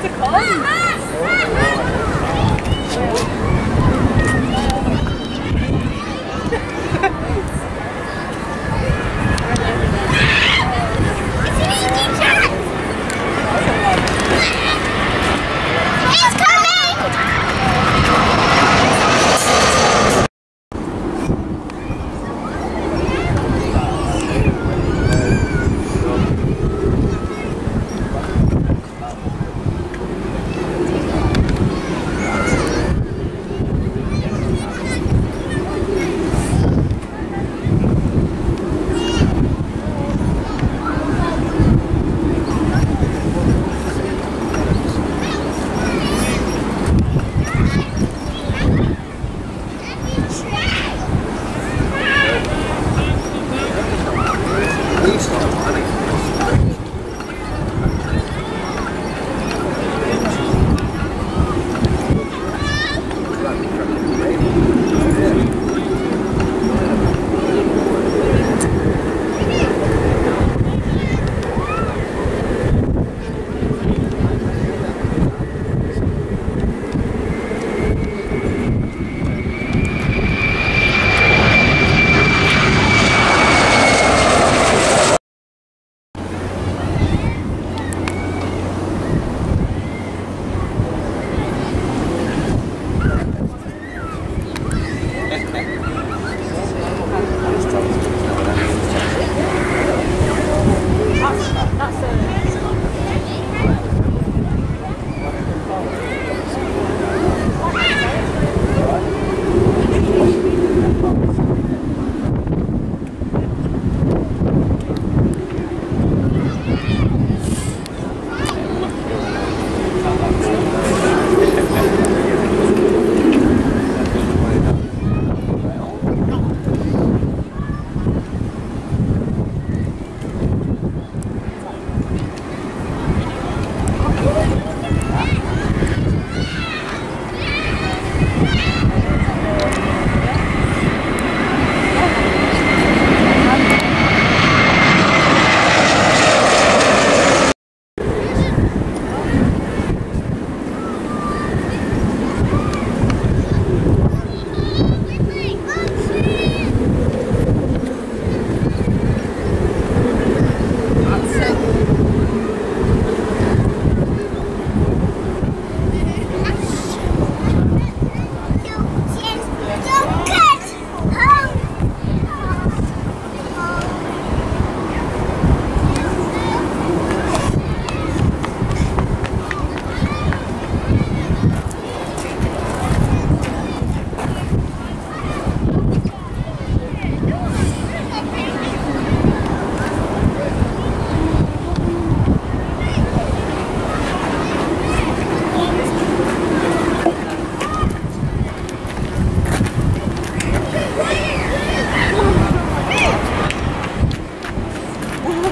He's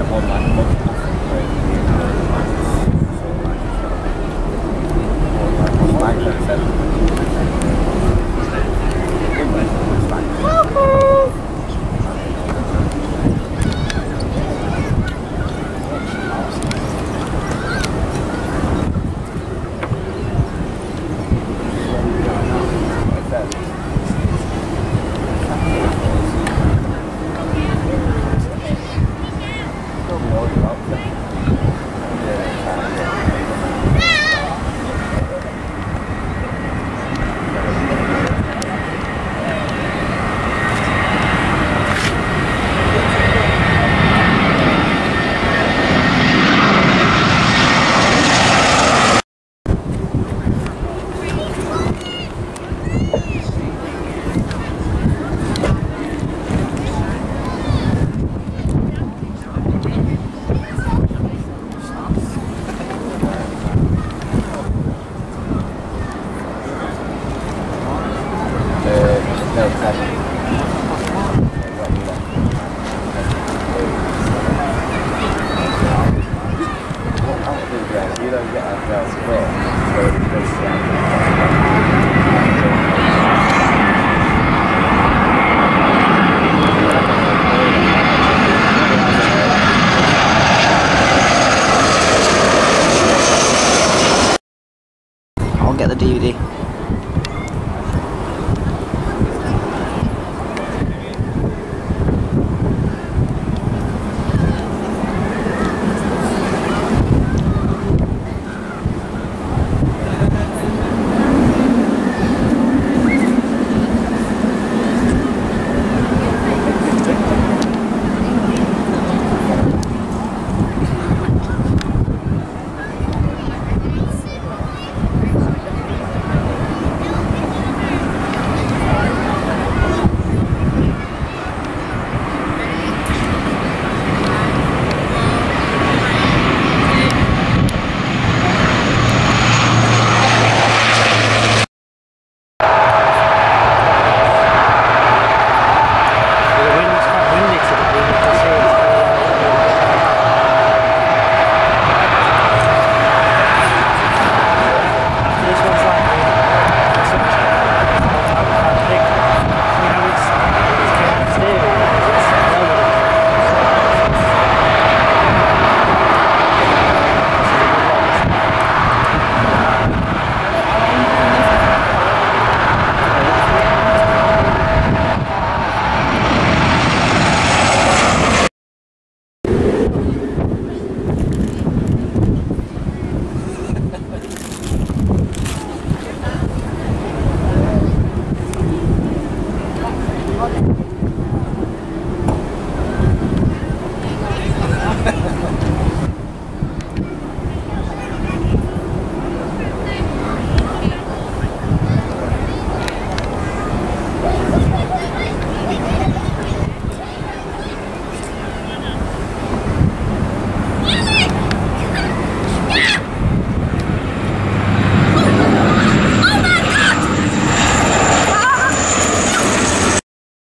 百货买什么品牌。